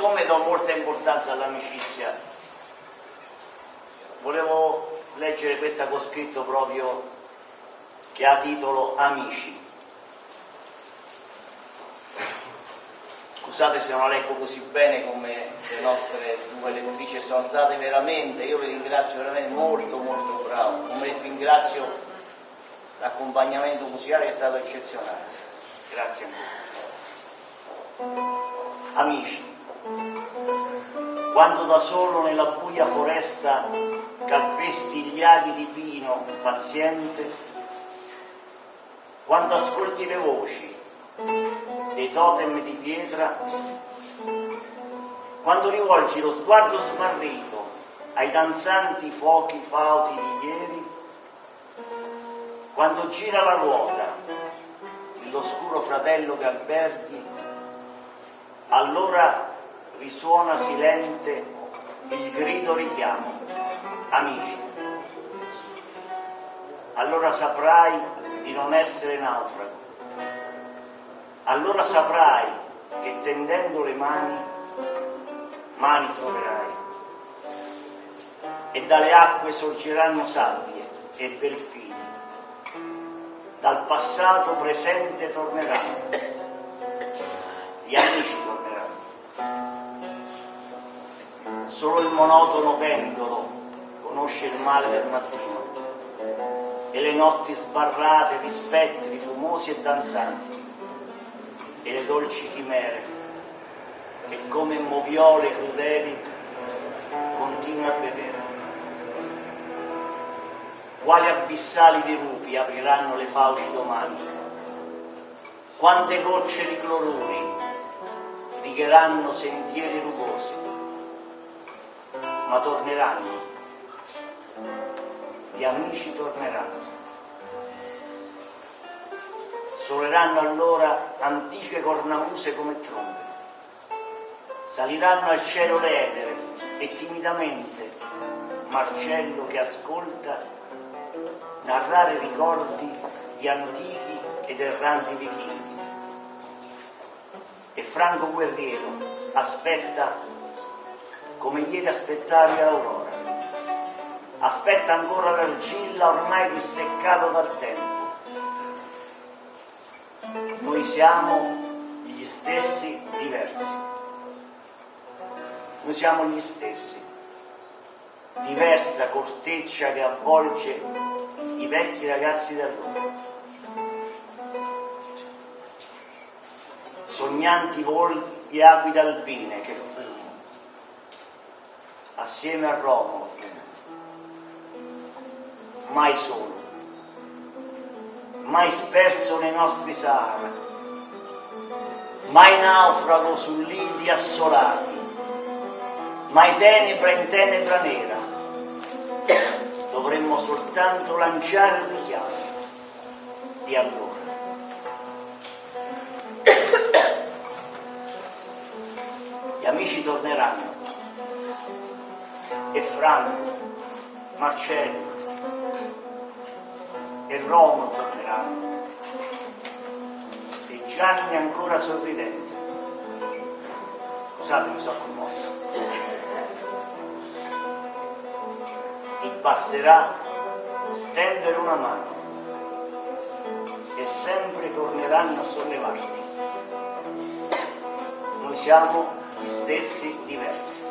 siccome do molta importanza all'amicizia, volevo leggere questa che ho scritto proprio che ha titolo Amici. Scusate se non la leggo così bene come le nostre due lettrici sono state veramente, io vi ringrazio veramente molto molto bravo, come ringrazio l'accompagnamento musicale che è stato eccezionale. Grazie ancora. Amici, quando da solo nella buia foresta calpesti gli aghi di pino paziente, quando ascolti le voci dei totem di pietra, quando rivolgi lo sguardo smarrito ai danzanti fuochi fauti di ieri, quando gira la ruota l'oscuro fratello che alberghi, allora risuona silente il grido richiamo, amici. Allora saprai di non essere naufrago. Allora saprai che tendendo le mani, mani troverai. E dalle acque sorgeranno sabbie e delfini. Dal passato presente torneranno. Gli amici Solo il monotono pendolo conosce il male del mattino e le notti sbarrate di spettri fumosi e danzanti e le dolci chimere che come moviole crudeli continua a vedere. Quali abissali di rupi apriranno le fauci domani? Quante gocce di cloruri righeranno sentieri rugosi? Ma torneranno. Gli amici torneranno. Suoneranno allora antiche cornamuse come trombe. Saliranno al cielo l'edere e timidamente Marcello che ascolta narrare ricordi di antichi ed erranti vichinghi. E Franco Guerriero aspetta come ieri aspettavi Aurora. Aspetta ancora l'argilla ormai disseccata dal tempo. Noi siamo gli stessi diversi. Noi siamo gli stessi. Diversa corteccia che avvolge i vecchi ragazzi da Roma. Sognanti volpi e aquile albine che furono assieme a Romolo, mai solo, mai sperso nei nostri Sahara, mai naufrago su lidi assolati, mai tenebra in tenebra nera. Dovremmo soltanto lanciare il richiamo di allora. Gli amici torneranno e Franco, Marcello e Romolo torneranno e Gianni ancora sorridente. Scusate, mi sono commosso. Ti basterà stendere una mano e sempre torneranno a sollevarti. Noi siamo gli stessi diversi.